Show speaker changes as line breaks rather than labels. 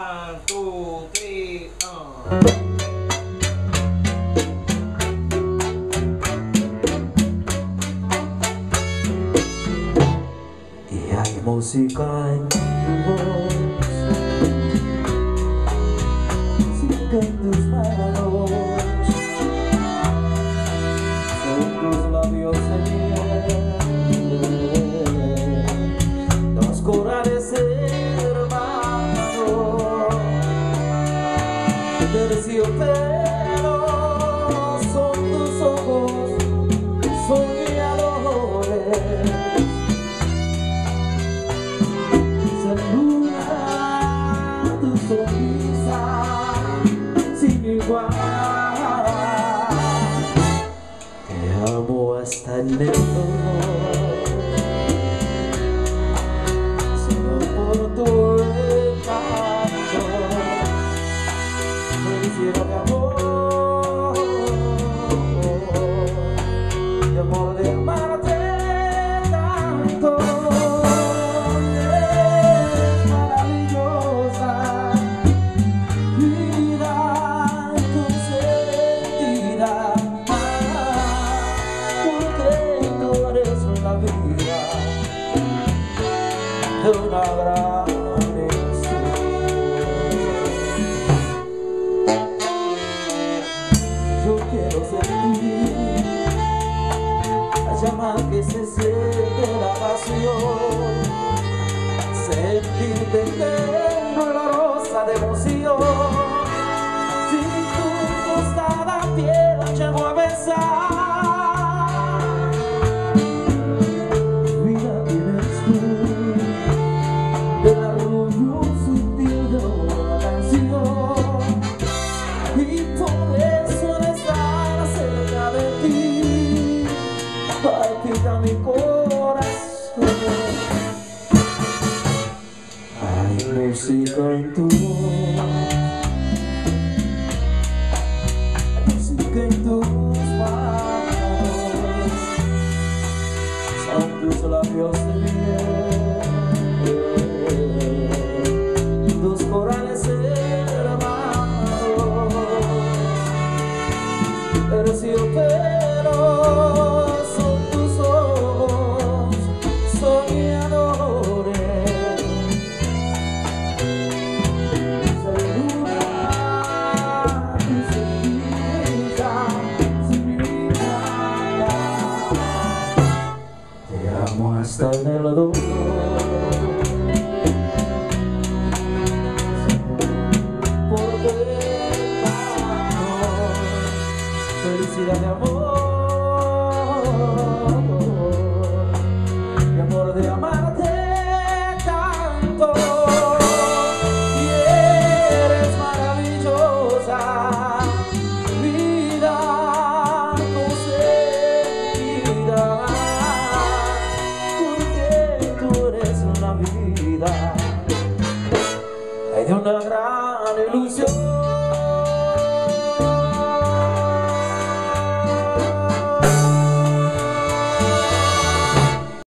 One, two, three, uh.
Y hay música en tu voz, música en tus manos, son tus labios de Te amo hasta el dolor Solo por tu encanto Me hicieron amor que se siente la pasión. Sentirte dentro la rosa de emoción hay música en tu voz hay música en tus manos son tus labios de miel hasta el Porque felicidad de amor, 가